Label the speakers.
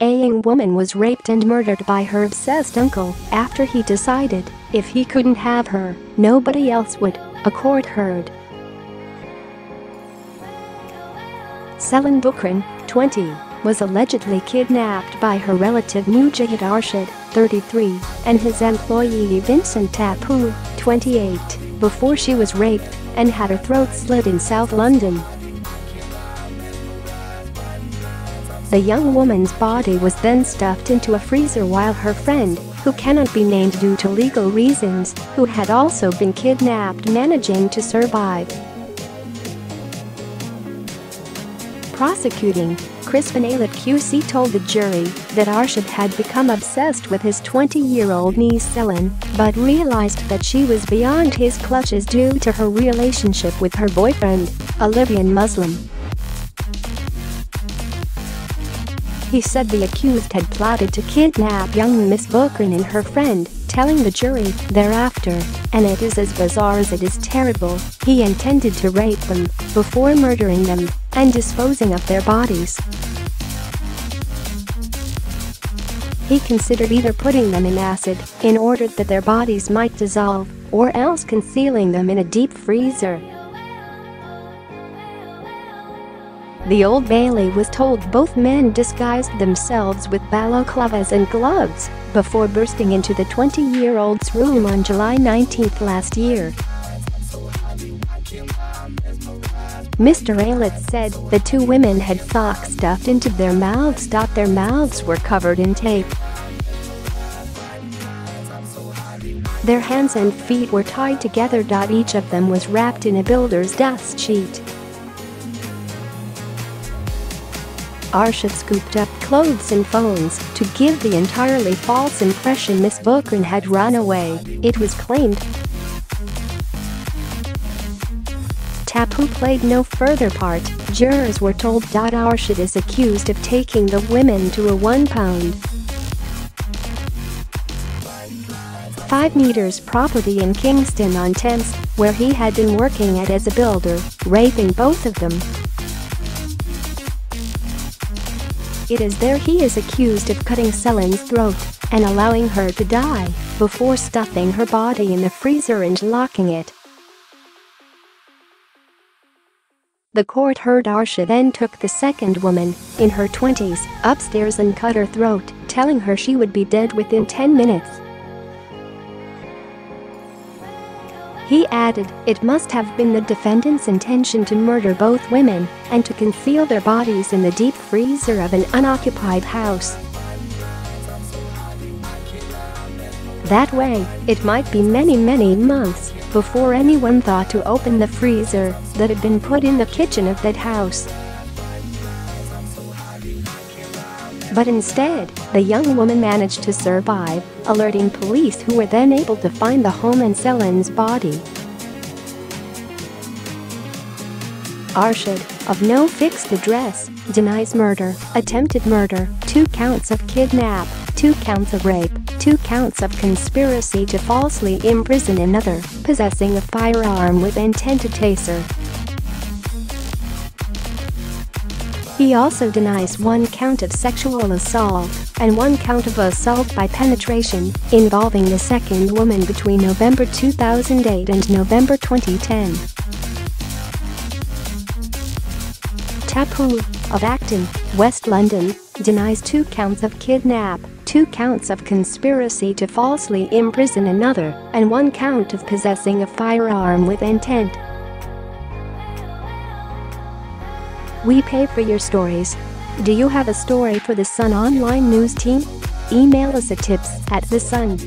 Speaker 1: paying woman was raped and murdered by her obsessed uncle after he decided if he couldn't have her, nobody else would, a court heard. Celine Dookhran, 20, was allegedly kidnapped by her relative Mujahid Arshid, 33, and his employee Vincent Tappu, 28, before she was raped and had her throat slit in South London. The young woman's body was then stuffed into a freezer while her friend, who cannot be named due to legal reasons, who had also been kidnapped managing to survive. Prosecuting, Crispin Aylett QC told the jury that Arshid had become obsessed with his 20-year-old niece Celine, but realized that she was beyond his clutches due to her relationship with her boyfriend, a Libyan Muslim. He said the accused had plotted to kidnap young Miss Dookhran and her friend, telling the jury thereafter, and it is as bizarre as it is terrible, he intended to rape them before murdering them and disposing of their bodies. He considered either putting them in acid in order that their bodies might dissolve or else concealing them in a deep freezer The Old Bailey was told both men disguised themselves with balaclavas and gloves before bursting into the 20-year-old's room on July 19 last year. Mr. Aylett said the two women had socks stuffed into their mouths. Their mouths were covered in tape. Their hands and feet were tied together. Each of them was wrapped in a builder's dust sheet. Arshid scooped up clothes and phones to give the entirely false impression Miss Dookhran had run away, it was claimed. Tappu played no further part, jurors were told. Arshid is accused of taking the women to a one-pound 5 meters property in Kingston on Thames, where he had been working at as a builder, raping both of them It is there he is accused of cutting Celine's throat and allowing her to die before stuffing her body in the freezer and locking it. The court heard Arshid then took the second woman, in her 20s, upstairs and cut her throat, telling her she would be dead within 10 minutes. He added, it must have been the defendant's intention to murder both women and to conceal their bodies in the deep freezer of an unoccupied house. That way, it might be many many months before anyone thought to open the freezer that had been put in the kitchen of that house. But instead, the young woman managed to survive, alerting police who were then able to find the home and Celine's body. Arshid, of no fixed address, denies murder, attempted murder, two counts of kidnap, two counts of rape, two counts of conspiracy to falsely imprison another, possessing a firearm with intent to taser, He also denies one count of sexual assault and one count of assault by penetration involving the second woman between November 2008 and November 2010. Tappu, of Acton, West London, denies two counts of kidnap, two counts of conspiracy to falsely imprison another, and one count of possessing a firearm with intent We pay for your stories. Do you have a story for the Sun Online News team? Email us at tips at the Sun.